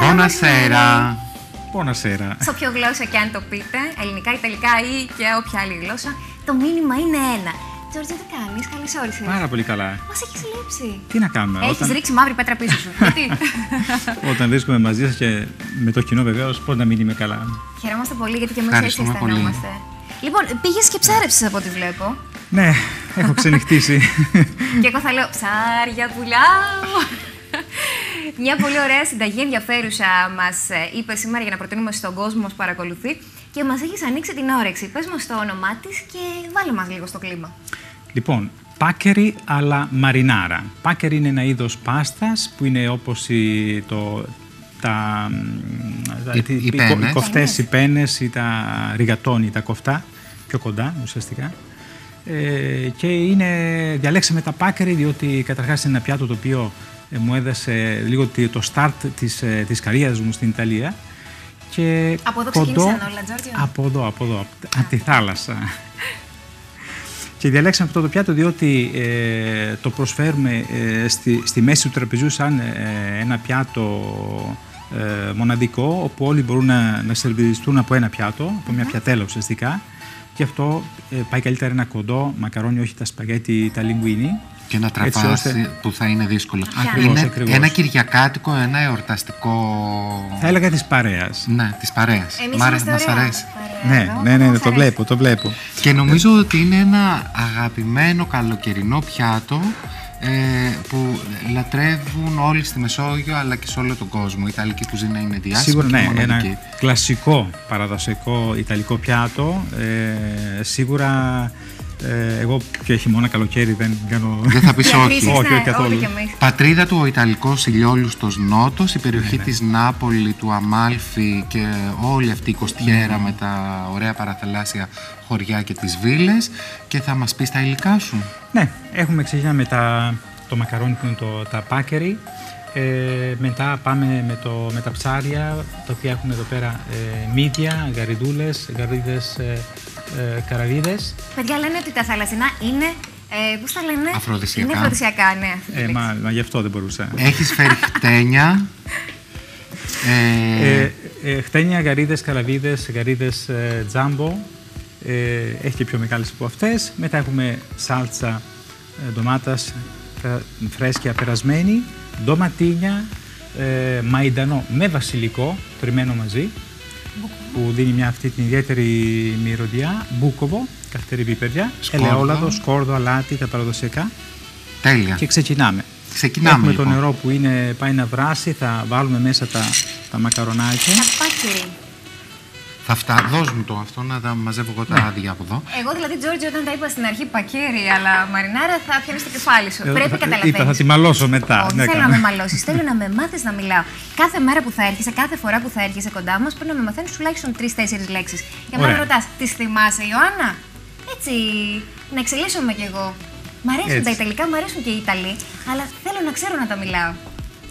Buonasera. Buonasera. Σε όποια γλώσσα και αν το πείτε, ελληνικά, ιταλικά ή και όποια άλλη γλώσσα, το μήνυμα είναι ένα. Τζόρτζο, τι κάνεις, καλώς όρισες. Πάρα πολύ καλά. Μας έχεις λείψει. Τι να κάνουμε, Έχεις όταν, ρίξει μαύρη πέτρα πίσω σου. Γιατί; όταν βρίσκομαι μαζί σας και με το κοινό βεβαίως, πώς να μην είμαι καλά. Χαιρόμαστε πολύ γιατί και εμείς έτσι Ευχαριστούμε πολύ. αισθανόμαστε. Λοιπόν, πήγες και ψάρεψες από ό,τι βλέπω. Ναι, έχω ξενυχτήσει. και εγώ θα λέω ψάρια πουλάω. Μια πολύ ωραία συνταγή ενδιαφέρουσα μας είπες σήμερα για να προτείνουμε στον κόσμο που μας παρακολουθεί και μας έχεις ανοίξει την όρεξη. Πες μας το όνομά της και βάλε μας λίγο στο κλίμα. λοιπόν, πάκερι αλλά μαρινάρα. Πάκερι είναι ένα είδος πάστας που είναι όπως η, το, τα, τα- Οι- τι- οι οι κο- πένες. οι κοφτές, οι πένες ή τα ριγατόνι, τα κοφτά, πιο κοντά ουσιαστικά. Ε, και είναι, διαλέξαμε τα πάκερι διότι καταρχάς είναι ένα πιάτο το οποίο ε, μου έδωσε λίγο τη- το start της, ε, της καριέρας μου στην Ιταλία. Και Από εδώ κοντό- ξεκίνησαν όλα, Τζόρτζιο; Από εδώ, από εδώ, από, από τη θάλασσα. Και διαλέξαμε αυτό το πιάτο διότι ε, το προσφέρουμε ε, στη, στη μέση του τραπεζιού σαν ε, ένα πιάτο ε, μοναδικό όπου όλοι μπορούν να, να σερβιριστούν από ένα πιάτο, από μια πιατέλα ουσιαστικά. Γι' αυτό ε, πάει καλύτερα ένα κοντό μακαρόνι, όχι τα σπαγέτι, τα λιγκουίνι. Και ένα Έτσι τραπάζι ώστε- που θα είναι δύσκολο. Ακριβώς, είναι ακριβώς. ένα κυριακάτικο, ένα εορταστικό. Θα έλεγα της παρέας. Ναι, της παρέας. Εμείς Μ' αρέ- είμαστε μας ωραία. αρέσει. Παρέα Ναι, εδώ, ναι, ναι, μας ναι, το αρέσει. βλέπω, το βλέπω. Και νομίζω ότι είναι ένα αγαπημένο καλοκαιρινό πιάτο ε, που λατρεύουν όλοι στη Μεσόγειο αλλά και σε όλο τον κόσμο. Η Ιταλική κουζίνα είναι διάσημη Σίγουρα και ναι, μοναδική. ένα κλασικό παραδοσιακό ιταλικό πιάτο. Ε, σίγουρα ε, εγώ και χειμώνα καλοκαίρι δεν κάνω... Δεν θα πεις όχι. Διακρίσεις, Όχι, ναι, όχι καθόλου. όλοι κι εμείς. Πατρίδα του ο Ιταλικός ηλιόλουστος Νότος, η Ναι, περιοχή της Νάπολη, του Αμάλφη και όλη αυτή η Ναι, κοστιέρα με τα ωραία παραθαλάσσια χωριά και τις βίλες και θα μας πεις τα υλικά σου. Ναι, έχουμε ξεκινάμε με τα, το μακαρόνι που είναι το, τα πάκερι. Ε, μετά πάμε με, το, με τα ψάρια, τα οποία έχουμε εδώ πέρα ε, μύδια, γαριδούλες, γαρίδες, ε, ε, καραβίδες. Παιδιά λένε ότι τα θαλασσινά είναι. Ε, Πώς τα λένε, Αφροδισιακά. Είναι αφροδισιακά, ναι. αυτή τη Ε, λέξη. μα, μα γι' αυτό δεν μπορούσα. Έχεις φέρει χτένια. Ε, Ε, ε, χτένια, γαρίδες, καραβίδες, γαρίδες ε, τζάμπο. Ε, έχει και πιο μεγάλες από αυτές. Μετά έχουμε σάλτσα ε, ντομάτας φρα- φρέσκια περασμένη, ντοματίνια, ε, μαϊντανό με βασιλικό, τριμμένο μαζί, που δίνει μια αυτή την ιδιαίτερη μυρωδιά, μπούκοβο, καθαρή πιπεριά, Σκόρδο. ελαιόλαδο, σκόρδο, αλάτι, τα παραδοσιακά τέλεια. και ξεκινάμε. Ξεκινάμε Έχουμε λοιπόν. το νερό που είναι, πάει να βράσει, θα βάλουμε μέσα τα, τα μακαρονάκια. Τα πάκερι. Θα φτά... Δώσ' μου το αυτό να τα μαζεύω εγώ Ναι. τα άδεια από εδώ. Εγώ δηλαδή, Τζόρτζι, όταν τα είπα στην αρχή πακέρι, αλλά μαρινάρα θα πιάνεις το κεφάλι σου. Ε, Πρέπει θα- καταλαβαίνει. Είπα, θα τη μαλώσω μετά. Όχι, Ναι, θέλω καλά. να με μαλώσεις. θέλω να με μάθεις να μιλάω. Κάθε μέρα που θα έρχεσαι, κάθε φορά που θα έρχεσαι κοντά μας, πρέπει να με μαθαίνεις τουλάχιστον τρει-τέσσερι λέξεις. Για να Ωραία. με ρωτάς, τις θυμάσαι, Ιωάννα; Έτσι, να εξελίσσομαι κι εγώ. Μ' αρέσουν Έτσι. τα Ιταλικά, μ' αρέσουν και οι Ιταλοί, αλλά θέλω να ξέρω να τα μιλάω.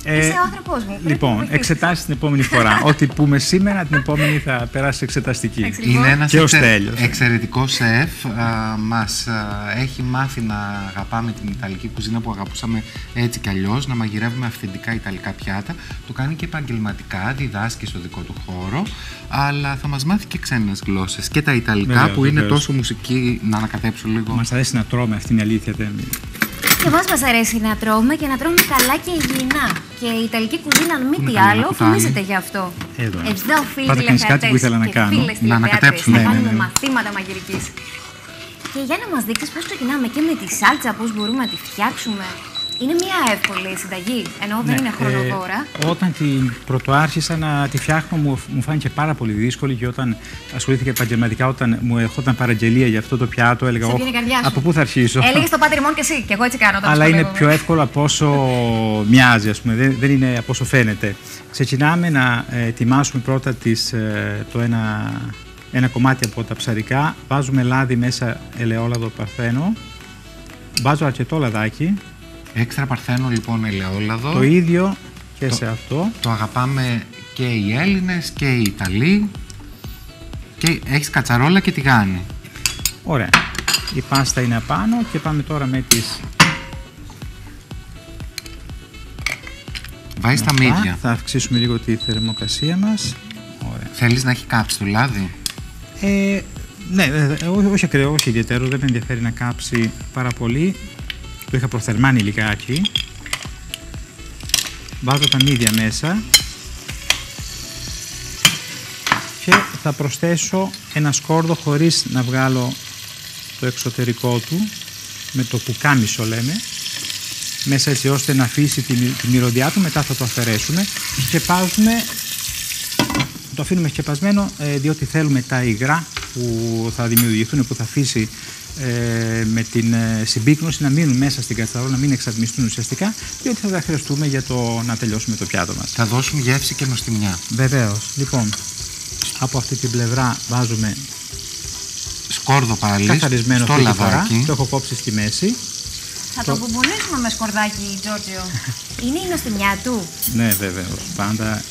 Ε, Είσαι ο άνθρωπός μου. πρέπει να με Λοιπόν, βοηθήσεις. εξετάσεις την επόμενη φορά. Ό,τι πούμε σήμερα, την επόμενη θα περάσει εξεταστική. Εντάξει. Λοιπόν. Είναι ένας Και ο εξε... Στέλιος. εξαιρετικός σεφ. Α, μας α, έχει μάθει να αγαπάμε την Ιταλική κουζίνα που αγαπούσαμε έτσι κι αλλιώς, να μαγειρεύουμε αυθεντικά Ιταλικά πιάτα. Το κάνει και επαγγελματικά, διδάσκει στο δικό του χώρο, αλλά θα μας μάθει και ξένες γλώσσες. Και τα Ιταλικά Βεβαίως, που είναι βεβαίως. τόσο μουσική, να ανακατέψω λίγο. Μας αρέσει να τρώμε, αυτή είναι η αλήθεια. Δεν... Και εμάς μας αρέσει να τρώμε και να τρώμε καλά και υγιεινά. Και η Ιταλική κουζίνα, αν μη είναι τι καλά άλλο, κουτάλι. φημίζεται γι' αυτό. Εδώ. Εδώ, φίλοι Πάτε κάνεις κάτι που ήθελα να και κάνω. φίλες Να τηλεθεάτρες, ανακατέψουμε. Να Ναι, ναι, κάνουμε ναι. μαθήματα μαγειρικής. Και για να μας δείξεις πώς ξεκινάμε και με τη σάλτσα, πώς μπορούμε να τη φτιάξουμε. Είναι μια εύκολη συνταγή, ενώ δεν Ναι, είναι χρονοβόρα. ε, όταν την πρωτοάρχισα να τη φτιάχνω, μου, μου φάνηκε πάρα πολύ δύσκολη και όταν ασχολήθηκα επαγγελματικά, όταν μου ερχόταν παραγγελία για αυτό το πιάτο, έλεγα Σε «Ωχ, βγαίνει η καρδιά σου». από πού θα αρχίσω; Έλεγες το πάτερ μόνο και εσύ, και εγώ έτσι κάνω. όταν Αλλά είναι σχολεύομαι. πιο εύκολο από όσο μοιάζει, ας πούμε. Δεν, δεν είναι από όσο φαίνεται. Ξεκινάμε να ε, ετοιμάσουμε πρώτα τις, ε, το ένα, ένα κομμάτι από τα ψαρικά. Βάζουμε λάδι μέσα, ελαιόλαδο παρθένο. Βάζω αρκετό λαδάκι. Έξτρα παρθένο λοιπόν ελαιόλαδο. Το ίδιο και Το- σε αυτό. Το αγαπάμε και οι Έλληνες και οι Ιταλοί. Και έχεις κατσαρόλα και τηγάνι. Ωραία. Η πάστα είναι απάνω και πάμε τώρα με τις Βάζεις τα Αυτά. μύδια. Θα αυξήσουμε λίγο τη θερμοκρασία μας. Ωραία. Θέλεις να έχει κάψει το λάδι; Ε, ναι, ε, ε, ό- όχι ακραίο, όχι ιδιαίτερο, δεν με ενδιαφέρει να κάψει πάρα πολύ. Το είχα προθερμάνει λιγάκι. Βάζω τα μύδια μέσα. Και θα προσθέσω ένα σκόρδο χωρίς να βγάλω το εξωτερικό του. Με το πουκάμισο λέμε. Μέσα έτσι ώστε να αφήσει τη, μυ- τη μυρωδιά του. Μετά θα το αφαιρέσουμε. Και πάζουμε το αφήνουμε σκεπασμένο ε, διότι θέλουμε τα υγρά που θα δημιουργηθούν, που θα αφήσει ε, με την ε, συμπίκνωση να μείνουν μέσα στην κατσαρόλα, να μην εξατμιστούν ουσιαστικά, διότι θα τα χρειαστούμε για το να τελειώσουμε το πιάτο μας. Θα δώσουν γεύση και νοστιμιά. Βεβαίως. Λοιπόν, από αυτή την πλευρά βάζουμε Σκόρδο πάλι. καθαρισμένο στο αυτή τη φορά. λαδάκι. Το έχω κόψει στη μέση. Θα το μπουμπουνίσουμε με σκορδάκι, Τζόρτζιο. Είναι η νοστιμιά του. Ναι, βεβαίως. Πάντα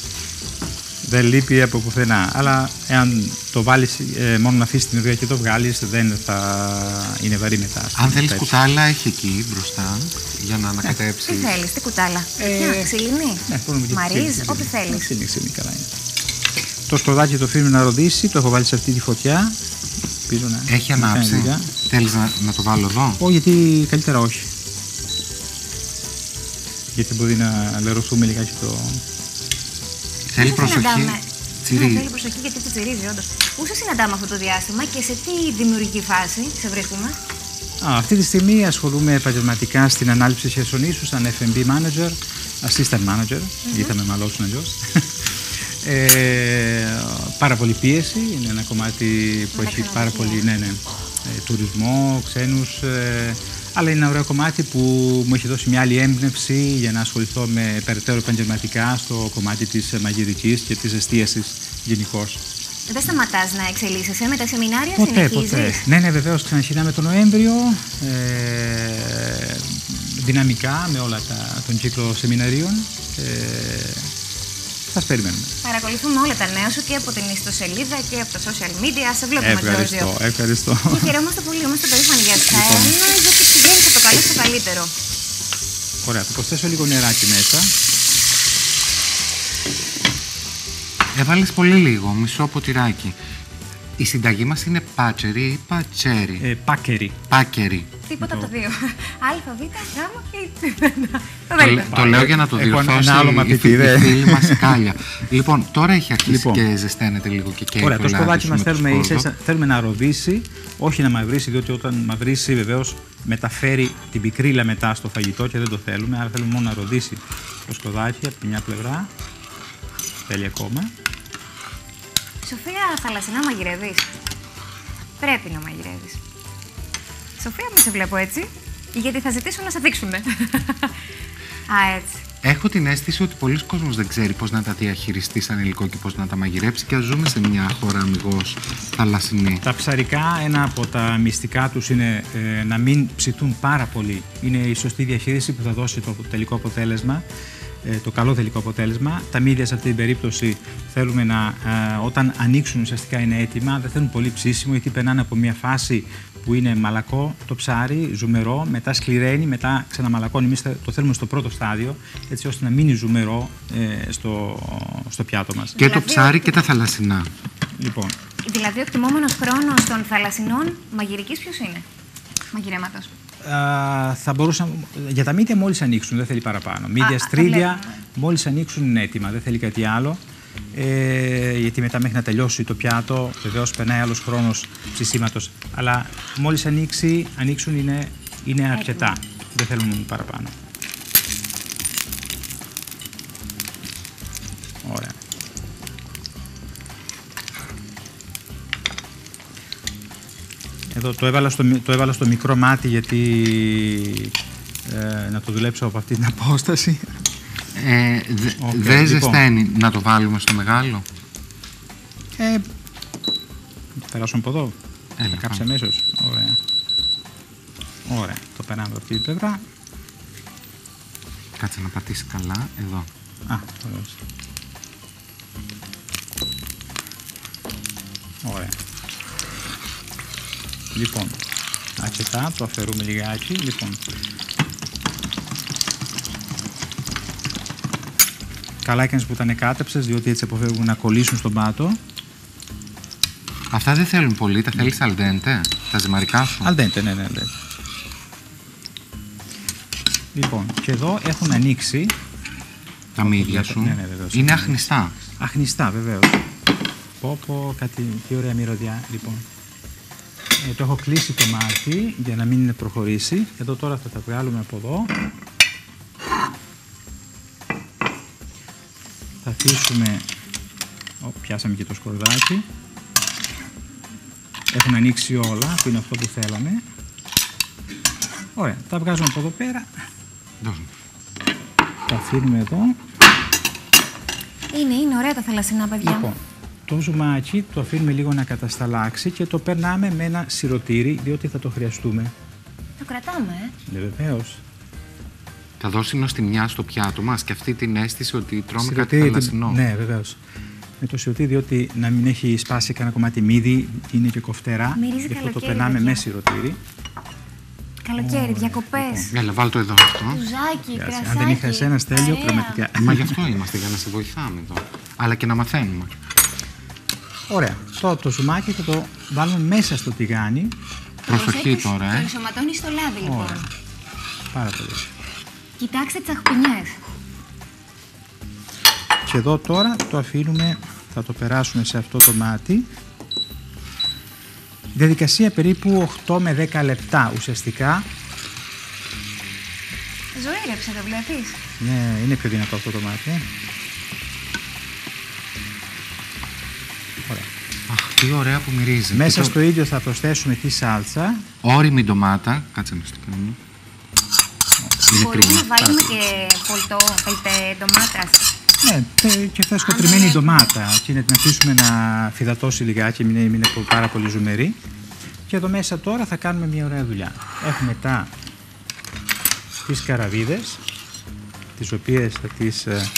δεν λείπει από πουθενά. Αλλά εάν το βάλεις ε, μόνο να αφήσεις την υγρία και το βγάλεις, δεν θα είναι βαρύ μετά. Αν στην θέλεις πέψη. κουτάλα, έχει εκεί μπροστά για να ανακατέψεις. Τι θέλεις, τι κουτάλα. Ε, Ποια, ξυλινή. Ναι, μπορούμε και Μαρίζ, ξύλινη, ό,τι ξύλινη. θέλεις. Ξύλινη, ξύλινη, καλά είναι. Το σκορδάκι το αφήνουμε να ροδίσει, το έχω βάλει σε αυτή τη φωτιά. Ελπίζω να Έχει να κάνει ανάψει. δουλειά. Θέλεις να, να το βάλω εδώ; Όχι, γιατί καλύτερα όχι. Γιατί μπορεί να λερωθούμε λιγάκι το. Θέλεις Πού σε προσοχή; συναντάμε- Ναι, Τσιρί. θέλει προσοχή γιατί του τσιρίζει, όντως. Πού σε συναντάμε αυτό το διάστημα και σε τι δημιουργική φάση σε βρίσκουμε; Α, αυτή τη στιγμή ασχολούμαι επαγγελματικά στην ανάληψη χερσονήσου σαν F&B manager, assistant manager, γιατί θα με μαλώσουν αλλιώς. Ε, πάρα πολύ πίεση, είναι ένα κομμάτι που Με τα έχει πάρα ξενοδοχεία. πολύ ναι, ναι, ε, τουρισμό, ξένους, ε, αλλά είναι ένα ωραίο κομμάτι που μου έχει δώσει μια άλλη έμπνευση για να ασχοληθώ με περαιτέρω επαγγελματικά στο κομμάτι της μαγειρικής και της εστίασης γενικώς. Δεν σταματάς να εξελίσσεσαι με τα σεμινάρια, Ποτέ, συνεχίζεις; ποτέ. Ναι, ναι, βεβαίως ξαναρχινάμε τον Νοέμβριο. Ε, δυναμικά με όλα τα, τον κύκλο σεμιναρίων. Ε, σας περιμένουμε. Παρακολουθούμε όλα τα νέα σου και από την ιστοσελίδα και από τα social media. Σε βλέπουμε, Ευχαριστώ, Τζόρτζιο. ευχαριστώ. Και χαιρόμαστε πολύ, είμαστε περήφανοι για σένα, καλό στο καλύτερο. Ωραία, θα προσθέσω λίγο νεράκι μέσα. Έβαλε πολύ λίγο, μισό ποτηράκι. Η συνταγή μας είναι πάτσερι ή πατσέρι; Ε, πάκερι. Πάκερι. Τίποτα από τα δύο. Α, Β, Γ και Υ. Το, Το λέ- δεν το λέω για να το Έχω ένα- διορθώσει ένα άλλο η, μαθητή, φι- η δε. φίλη μας Κάλια. λοιπόν, τώρα έχει αρχίσει Λοιπόν. και ζεσταίνεται λίγο και καίει Ωραία, το λάδι σκοδάκι σου μας με το θέλουμε, σκόρδο. ίσα- θέλουμε να ροδίσει, όχι να μαυρίσει, διότι όταν μαυρίσει βεβαίως μεταφέρει την πικρίλα μετά στο φαγητό και δεν το θέλουμε, άρα θέλουμε μόνο να ροδίσει το σκοδάκι από τη μια πλευρά. Θέλει ακόμα. Σοφία, θαλασσινά μαγειρεύεις; Πρέπει να μαγειρεύεις. Σοφία, μην σε βλέπω έτσι. Γιατί θα ζητήσω να σε δείξουνε. Α, έτσι. Έχω την αίσθηση ότι πολλοί κόσμος δεν ξέρει πώς να τα διαχειριστεί σαν υλικό και πώς να τα μαγειρέψει και ας ζούμε σε μια χώρα αμυγός θαλασσινή. Τα ψαρικά, ένα από τα μυστικά τους είναι ε, να μην ψητούν πάρα πολύ. Είναι η σωστή διαχείριση που θα δώσει το τελικό αποτέλεσμα, ε, το καλό τελικό αποτέλεσμα. Τα μύδια σε αυτή την περίπτωση θέλουμε να, ε, όταν ανοίξουν ουσιαστικά είναι έτοιμα, δεν θέλουν πολύ ψήσιμο γιατί περνάνε από μια φάση που είναι μαλακό το ψάρι, ζουμερό, μετά σκληραίνει, μετά ξαναμαλακώνει. Εμείς το θέλουμε στο πρώτο στάδιο, έτσι ώστε να μείνει ζουμερό ε, στο, στο πιάτο μας. Και το Δηλαδή, ψάρι ότι- και τα θαλασσινά. Λοιπόν, Δηλαδή, ο εκτιμόμενο χρόνος των θαλασσινών μαγειρικής ποιος είναι; Μαγειρέματος. Α, θα μπορούσαμε. Για τα μύδια μόλις ανοίξουν, δεν θέλει παραπάνω. Α, Μύδια, τα στρίδια, βλέπουμε. μόλις ανοίξουν είναι έτοιμα, δεν θέλει κάτι άλλο. Ε, γιατί μετά μέχρι να τελειώσει το πιάτο, βεβαίως περνάει άλλος χρόνος ψησίματο. Αλλά μόλις ανοίξει, ανοίξουν είναι, είναι αρκετά. Δεν θέλουν παραπάνω. Εδώ το έβαλα στο, μι- το έβαλα στο μικρό μάτι γιατί ε, να το δουλέψω από αυτή την απόσταση. Ε, δε- Οκ, δεν λοιπόν. ζεσταίνει να το βάλουμε στο μεγάλο; Ε, περάσουμε από εδώ. Έλα, Κάψε πάμε. αμέσως. Ωραία. Ωραία. Το περάμε από αυτή την πλευρά. Κάτσε να πατήσει καλά. Εδώ. Α, ωραίος. Ωραία. Λοιπόν, αρκετά, το αφαιρούμε λιγάκι. Λοιπόν, Καλά έκανες που τα νεκάτεψες, διότι έτσι αποφεύγουν να κολλήσουν στον πάτο. Αυτά δεν θέλουν πολύ, τα θέλεις αλντέντε, τα ζυμαρικά σου; Αλντέντε, ναι, ναι, αλντέντε. Λοιπόν, και εδώ έχουν ανοίξει Τα μύδια για τα- σου. ναι, ναι, βεβαίως. Είναι αχνιστά. αχνιστά, βεβαίως. Πω, πω, κάτι, τι ωραία μυρωδιά, λοιπόν. Ε, το έχω κλείσει το μάτι για να μην προχωρήσει. Εδώ τώρα θα τα βγάλουμε από εδώ. Θα αφήσουμε... Ω, πιάσαμε και το σκορδάκι. Έχουν ανοίξει όλα, που είναι αυτό που θέλαμε. Ωραία, τα βγάζουμε από εδώ πέρα. Δώσ' μου. Τα αφήνουμε εδώ. Είναι, είναι ωραία τα θαλασσινά παιδιά. Λοιπόν, το ζουμάκι το αφήνουμε λίγο να κατασταλάξει και το περνάμε με ένα σιρωτήρι, διότι θα το χρειαστούμε. Το κρατάμε, ε. Ναι, βεβαίως. Θα δώσει νοστιμιά στο πιάτο μας και αυτή την αίσθηση ότι τρώμε κάτι Σιρωτήρι, θαλασσινό. Ναι, βεβαίως. Με το σιρωτήρι, διότι να μην έχει σπάσει κανένα κομμάτι μύδι, είναι και κοφτερά. Μυρίζει Γι' αυτό το καλοκαίρι, περνάμε παιδιά. με σιρωτήρι. Καλοκαίρι, διακοπές. Έλα, βάλ το εδώ αυτό. Κουζάκι, Γεια σας. κρασάκι. Αν δεν είχα εσένα, στέλιο, Παρέα. πραγματικά. Μα γι' αυτό είμαστε, για να σε βοηθάμε εδώ. Αλλά και να μαθαίνουμε. Ωραία. Τώρα το ζουμάκι θα το βάλουμε μέσα στο τηγάνι. Προσοχή Προσέχεις, τώρα, Το ε. ενσωματώνει στο λάδι, λοιπόν. Ωραία. Πάρα πολύ. Κοιτάξτε τις αχπινιές. Και εδώ τώρα το αφήνουμε, θα το περάσουμε σε αυτό το μάτι. Διαδικασία περίπου 8 με 10 λεπτά ουσιαστικά. Ζωήρεψε, το βλέπεις; Ναι, είναι πιο δυνατό αυτό το μάτι. ε. Τι ωραία που μυρίζει. Μέσα Και το- στο ίδιο θα προσθέσουμε τη σάλτσα. Όριμη ντομάτα. Κάτσε να στο κάνω. Είναι Μπορούμε κρίμα. να βάλουμε και πολτό, πελτέ ντομάτας. Ναι, τε- και φρεσκοτριμμένη ντομάτα. Και να την αφήσουμε να φυδατώσει λιγάκι, μην είναι, μην είναι πο- πάρα πολύ ζουμερή. Και εδώ μέσα τώρα θα κάνουμε μια ωραία δουλειά. Έχουμε τα τις καραβίδες, τις οποίες θα τις, ε,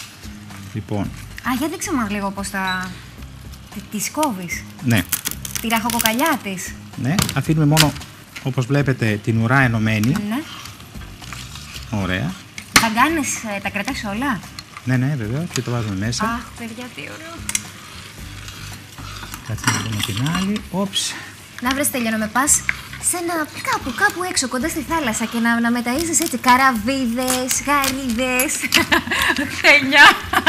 λοιπόν, Α, για δείξε μας λίγο πώς θα... Τι, τις κόβεις. ναι, Τη ραχοκοκαλιά της. ναι, αφήνουμε μόνο, όπως βλέπετε, την ουρά ενωμένη. Ναι. Ωραία. Τα κάνεις, ε, τα κρατάς όλα; Ναι, ναι, βέβαια, και το βάζουμε μέσα. Αχ, παιδιά, τι ωραίο. Κάτσε να δούμε την άλλη. Όψ. Να βρες τέλειο να με πας σε ένα κάπου, κάπου έξω κοντά στη θάλασσα και να, να μεταΐζεις έτσι καραβίδες, γαρίδες, χένια.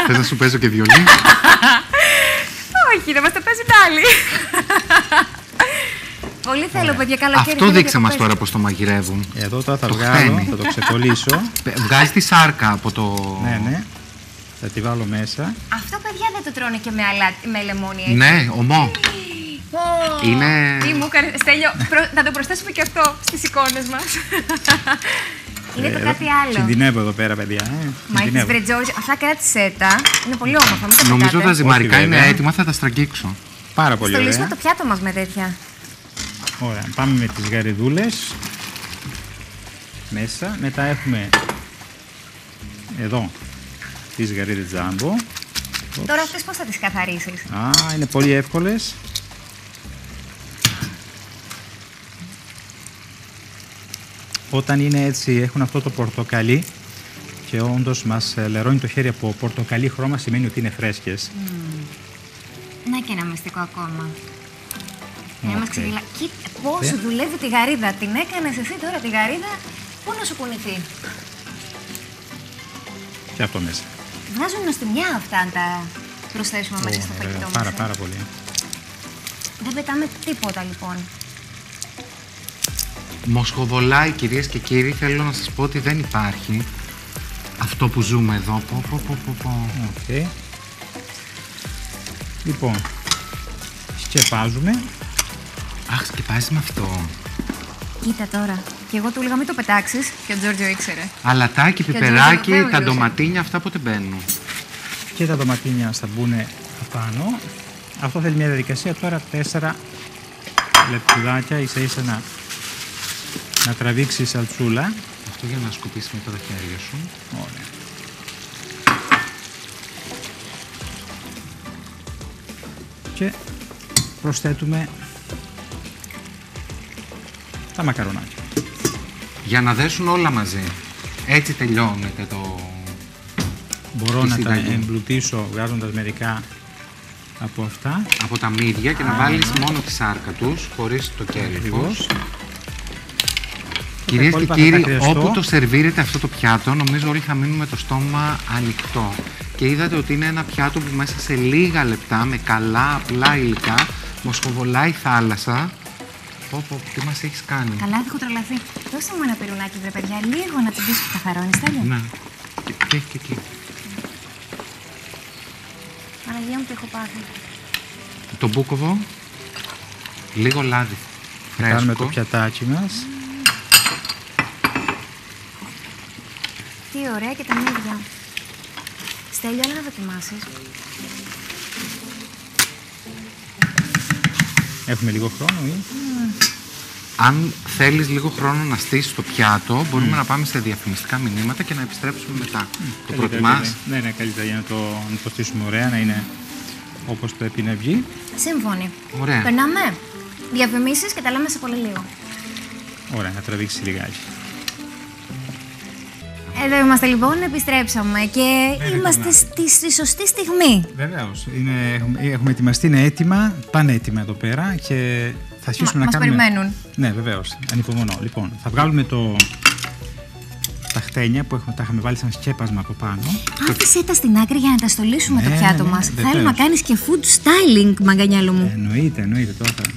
Θες να σου παίζω και βιολί; Όχι, να μας τα παίζουν άλλοι. Πολύ θέλω, παιδιά, καλοκαίρι. Αυτό θέλω δείξε μας διακοπές. τώρα πώς το μαγειρεύουν. Εδώ τώρα θα Το βγάλω, χτένι. θα το ξεκολλήσω. Πε- Βγάζει τη σάρκα από το... ναι, ναι. Θα τη βάλω μέσα. Αυτό, παιδιά, δεν το τρώνε και με, αλάτι, με λεμόνι, έτσι. Ναι, ομό. Πω. Είναι- Τι μου έκανε, Στέλιο, προ- θα το προσθέσουμε και αυτό στις εικόνες μας. Είναι το Ε, κάτι άλλο. Κινδυνεύω εδώ πέρα, παιδιά. Ε. Μα έχεις Κινδυνεύω. βρε Τζόρτζ, αυτά κράτησέ τα. Είναι πολύ όμορφα, μην τα Νομίζω τα πετάτε. ζυμαρικά Όχι, είναι βέβαια. έτοιμα, θα τα στραγγίξω. Πάρα πολύ Στολίσουμε ωραία. το πιάτο μας με τέτοια. Ωραία. Πάμε με τις γαριδούλες. Μέσα. Μετά έχουμε εδώ τις γαρίδες τζάμπο. Τώρα αυτές πώς θα τις καθαρίσεις. Α, είναι πολύ εύκολες. Όταν είναι έτσι, έχουν αυτό το πορτοκαλί και όντως μας ε, λερώνει το χέρι από πορτοκαλί χρώμα, σημαίνει ότι είναι φρέσκες. Να και ένα μυστικό ακόμα. Για να μας Οκ. ξεγελά. Κοίτα πώς Ε. δουλεύει τη γαρίδα. Την έκανες εσύ τώρα τη γαρίδα. Πού να σου κουνηθεί; Και αυτό μέσα. Βγάζουν νοστιμιά αυτά αν τα προσθέσουμε μέσα στο Ωραία, φαγητό μας. πάρα ε. πάρα πολύ. Δεν πετάμε τίποτα λοιπόν. Μοσχοβολάει, κυρίες και κύριοι, θέλω να σας πω ότι δεν υπάρχει αυτό που ζούμε εδώ. Πω, πω, πω, πω, πω. Οκ. Λοιπόν, σκεπάζουμε. Αχ, σκεπάζει με αυτό. Κοίτα τώρα. Και εγώ του έλεγα μην το πετάξεις και ο Τζόρτζιο ήξερε. Αλατάκι, Και πιπεράκι, τζατζι, τα βέβαια, ντοματίνια, αυτά πότε μπαίνουν. και τα ντοματίνια θα μπουν απάνω. Αυτό θέλει μια διαδικασία τώρα 4 λεπτουδάκια ίσα ίσα να, να τραβήξει η σαλτσούλα. Αυτό για να σκουπίσει μετά τα χέρια σου. Ωραία. Και προσθέτουμε τα μακαρονάκια. Για να δέσουν όλα μαζί. Έτσι τελειώνεται το... Μπορώ Τη να τα συνταγή. εμπλουτίσω βγάζοντας μερικά από αυτά. Από τα μύδια και να βάλεις μόνο τη σάρκα τους, χωρίς το κέλυφος. Ακριβώς. Κυρίες και υπόλοιπα θα κύριοι, τα χρειαστώ. όπου το σερβίρετε αυτό το πιάτο, νομίζω όλοι θα μείνουν με το στόμα ανοιχτό. Και είδατε ότι είναι ένα πιάτο που μέσα σε λίγα λεπτά, με καλά απλά υλικά, μοσχοβολάει θάλασσα. Πω, πω, τι μας έχεις κάνει; Καλά, έχω τρελαθεί. Δώσε μου ένα πυρουνάκι, βρε παιδιά, λίγο να τσιμπήσω που καθαρώνεις. Τέλειο. Ναι. Και, και, και, και. Παναγία μου, τι έχω πάθει. Το μπούκοβο, λίγο λάδι Κάνουμε φρέσκο. το πιατάκι μας. Τι ωραία και τα μύδια. Στέλιο, έλα να δοκιμάσεις. Έχουμε λίγο χρόνο ή... Αν θέλεις λίγο χρόνο να στήσεις το πιάτο, μπορούμε να πάμε σε διαφημιστικά μηνύματα και να επιστρέψουμε μετά. Το Καλύτερα, προτιμάς; Ναι, ναι, ναι, καλύτερα για να το, να το στήσουμε ωραία, να είναι όπως πρέπει να βγει. Σύμφωνοι. Ωραία. Περνάμε. Διαφημίσεις και τα λέμε σε πολύ λίγο. Ωραία, να τραβήξεις λιγάκι. Εδώ είμαστε λοιπόν, επιστρέψαμε και ναι, είμαστε ναι. στη, στη σωστή στιγμή. Βεβαίως. Έχουμε, έχουμε ετοιμαστεί, είναι έτοιμα, πανέτοιμα εδώ πέρα και θα αρχίσουμε Μα- να μας κάνουμε. περιμένουν. Ναι, βεβαίως. Ανυπομονώ. Λοιπόν, θα βγάλουμε το... τα χτένια που έχουμε, τα είχαμε βάλει σαν σκέπασμα από πάνω. Άφησέ τα στην άκρη για να τα στολίσουμε Ναι, το πιάτο ναι, μας. βεβαίως. Θέλουμε να κάνεις και food styling, μαγκανιάλο μου. Εννοείται, εννοείται. Τώρα θα, θα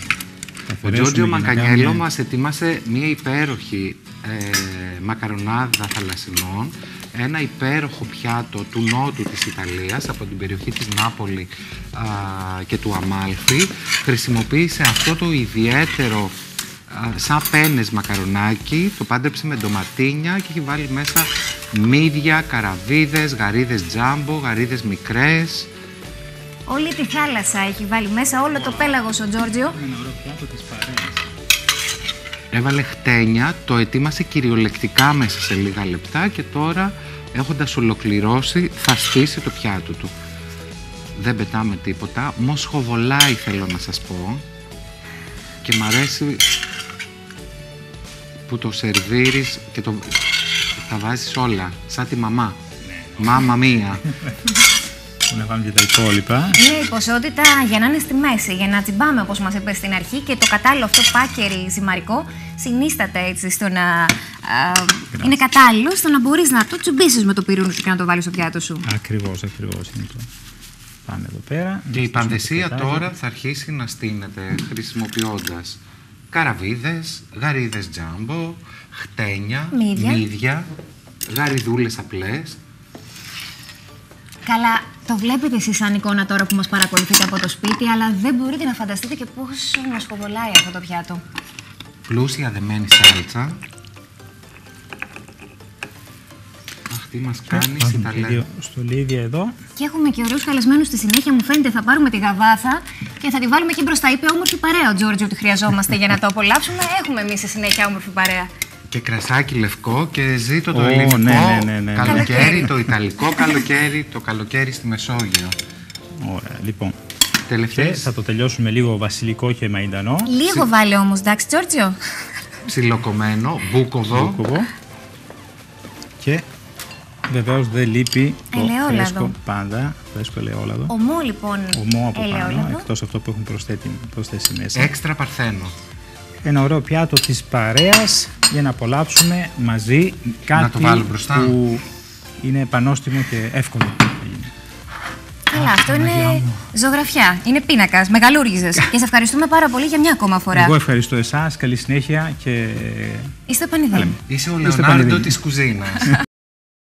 Ο αφαιρέσουμε Τζόρτζιο για να Μακανιέλο κάνουμε- μας ετοίμασε μια υπέροχη ε, μακαρονάδα θαλασσινών, ένα υπέροχο πιάτο του νότου της Ιταλίας, από την περιοχή της Νάπολη α, και του Αμάλφη. Χρησιμοποίησε αυτό το ιδιαίτερο α, σαν πένες μακαρονάκι, το πάντρεψε με ντοματίνια και έχει βάλει μέσα μύδια, καραβίδες, γαρίδες τζάμπο, γαρίδες μικρές. Όλη τη θάλασσα έχει βάλει μέσα, όλο το πέλαγος ο Τζόρτζιο. Ένα ωραίο πιάτο της παρέας. Έβαλε χτένια, το ετοίμασε κυριολεκτικά μέσα σε λίγα λεπτά και τώρα έχοντας ολοκληρώσει θα στήσει το πιάτο του. Δεν πετάμε τίποτα, μοσχοβολάει θέλω να σας πω και μ' αρέσει που το σερβίρεις και το, τα βάζεις όλα, σαν τη μαμά. Μάμα μία. Να βάλουμε και τα υπόλοιπα. Είναι η ποσότητα για να είναι στη μέση, για να τσιμπάμε όπως μας είπε στην αρχή και το κατάλληλο αυτό πάκερι ζυμαρικό συνίσταται έτσι στο να α, είναι κατάλληλο στο να μπορείς να το τσιμπήσεις με το πυρούνι σου και να το βάλεις στο πιάτο σου. Ακριβώς, ακριβώς είναι το. Πάμε εδώ πέρα. Και η Να στήσουμε το παντεσία πιατάκι. τώρα θα αρχίσει να στείνεται χρησιμοποιώντας καραβίδες, γαρίδες τζάμπο, χτένια, Μύδια. γαριδούλες απλές. Καλά, το βλέπετε εσείς σαν εικόνα τώρα που μας παρακολουθείτε από το σπίτι, αλλά δεν μπορείτε να φανταστείτε και πόσο μας κοβολάει αυτό το πιάτο. πλούσια δεμένη σάλτσα. Αχ, τι μας κάνεις Βάζουμε και Ιταλέ. δύο στολίδια εδώ. Και έχουμε και ωραίους καλεσμένους στη συνέχεια. Μου φαίνεται θα πάρουμε τη γαβάθα και θα τη βάλουμε εκεί μπροστά. Είπε όμορφη παρέα ο Τζόρτζιο ότι χρειαζόμαστε για να το απολαύσουμε. Έχουμε εμείς στη συνέχεια όμορφη παρέα. Και κρασάκι λευκό και ζήτω το Ω, ελληνικό ναι, ναι, ναι, ναι. καλοκαίρι, Καλοκαίρι. το ιταλικό καλοκαίρι, το καλοκαίρι στη Μεσόγειο. Ωραία, λοιπόν. Και Τελευταίες θα το τελειώσουμε λίγο βασιλικό και μαϊντανό. Λίγο βάλε όμως, εντάξει, Τζόρτζιο. ψιλοκομμένο, μπούκοβο. Μπούκοβο. Και βεβαίως δεν λείπει το Ελαιόλαδο. φρέσκο πάντα. Φρέσκο ελαιόλαδο. Ομό λοιπόν. Ομό από πάνω, ελαιόλαδο. εκτός αυτό που έχουν προσθέτει, προσθέσει μέσα. Έξτρα παρθένο. Ένα ωραίο πιάτο της παρέας για να απολαύσουμε μαζί κάτι το βάλω μπροστά. που είναι πανόστιμο και εύκολο. να γίνει. Καλά, αυτό είναι ζωγραφιά. Είναι πίνακας. Μεγαλούργιζε. και σε ευχαριστούμε πάρα πολύ για μια ακόμα φορά. Εγώ ευχαριστώ εσάς, καλή συνέχεια και Είστε πανηδοί. Είσαι ο Είστε Λεωνάρντο πανεδίνοι. της κουζίνας.